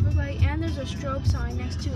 traffic and there's a strobe sign next to